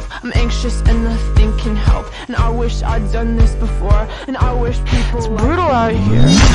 myself. I'm anxious and nothing can help. And I wish I'd done this before. And I wish people It's brutal out here.